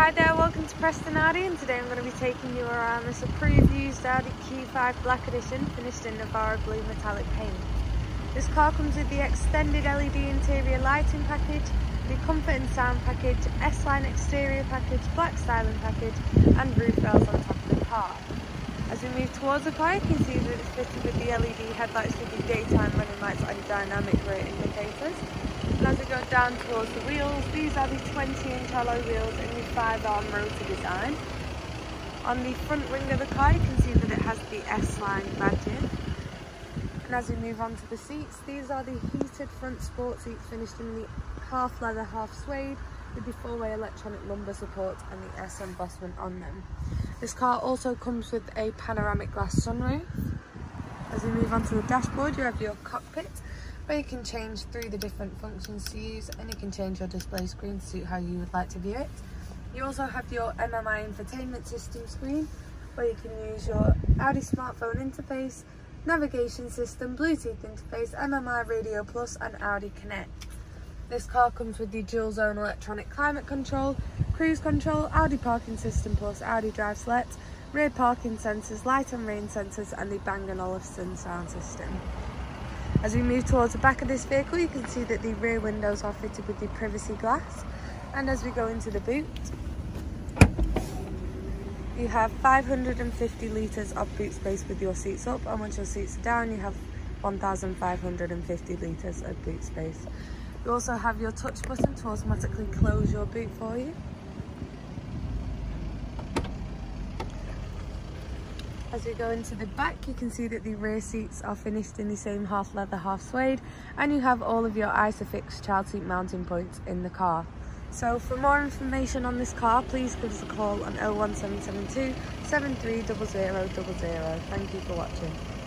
Hi there, welcome to Preston Audi and today I'm going to be taking you around this approved used Audi Q5 Black Edition finished in Navarra Blue metallic paint. This car comes with the extended LED interior lighting package, the comfort and sound package, S-Line exterior package, black styling package and roof rails on top of the car. As we move towards the car you can see that it's fitted with the LED headlights with the daytime running lights and dynamic rear indicators. Down towards the wheels, these are the 20 inch alloy wheels in the 5 arm rotor design. On the front wing of the car you can see that it has the S-Line badging. And as we move on to the seats, these are the heated front sport seats finished in the half leather, half suede with the four-way electronic lumbar support and the S embossment on them. This car also comes with a panoramic glass sunroof. As we move on to the dashboard, you have your cockpit where you can change through the different functions to use and you can change your display screen to suit how you would like to view it. You also have your MMI infotainment system screen where you can use your Audi smartphone interface, navigation system, Bluetooth interface, MMI Radio Plus and Audi Connect. This car comes with the dual zone electronic climate control, cruise control, Audi parking system plus Audi drive select, rear parking sensors, light and rain sensors and the Bang & Olufsen sound system. As we move towards the back of this vehicle, you can see that the rear windows are fitted with the privacy glass. And as we go into the boot, you have 550 litres of boot space with your seats up. And once your seats are down, you have 1,550 litres of boot space. You also have your touch button to automatically close your boot for you. As we go into the back, you can see that the rear seats are finished in the same half leather, half suede, and you have all of your ISOFIX child seat mounting points in the car. So for more information on this car, please give us a call on 01772 730000. Thank you for watching.